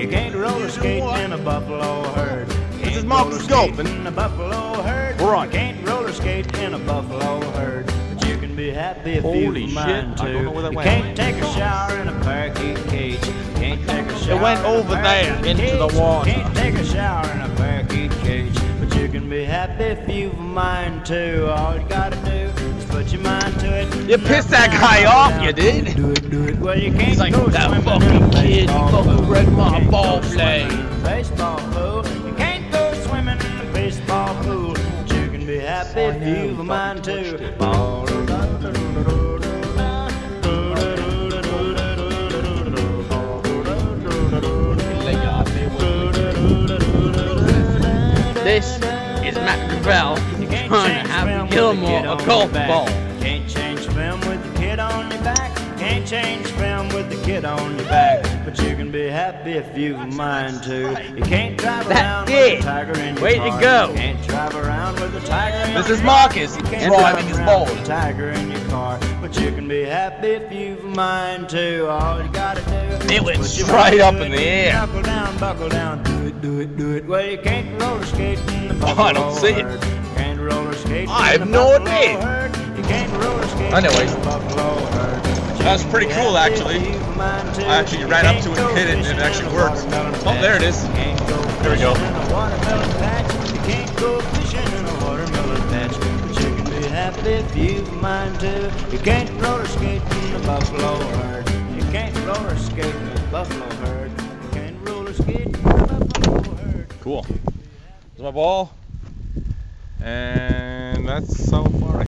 You can't roller skate in a buffalo herd. This is Markus Gulpin. In a buffalo herd. We're on. You can't roller skate in a buffalo herd. But you can be happy if Holy you shit, mind to. I don't know where that you went. can't take a shower in a parakeet cage. Can't take a shower. went in a over there parakeet into the cage. water. Can't take a shower in a parakeet cage. But you can be happy if you've a mind to. All you gotta do is your mind to it. You pissed that guy off, you did. Do it, do it. Well, you can't He's like, go "That swimming fucking kid, he baseball fucking pool. wrecked my ball play." swimming in a Baseball pool. You can't go swimming in a baseball pool. But you can be happy if you've a mind to. This is Matt Gravel to have Gilmore a golf ball. Can't change film with the kid on your back. Can't change film with the kid on your back. But you can be happy if you've a mind to. You can't drive That's around it. with a tiger in your Way to car. go. You can't drive around with a tiger in This is. Markus. You can't driving drive his boat. with a tiger in your car. But you can be happy if you've a mind to. All you gotta do It went straight up in the air. Buckle down, buckle down. Do it, do it, do it. Well, you can't roller skate in the Oh, I don't see it. I in have no idea. herd. You can't roller Anyways. in the buffalo herd. But you That's can pretty cool, actually. if you've a mind to. I actually You ran up to it and hit it, and it actually in worked. Oh, there it patch. is. You can't go There we go. fishing in a watermelon patch. You can't go fishing in a watermelon patch. But you can be happy if you've mind to. You can't roller skate in the buffalo herd. You can't roller skate in the buffalo herd. You can't roller skate in the buffalo herd. Cool. There's my ball. And that's so far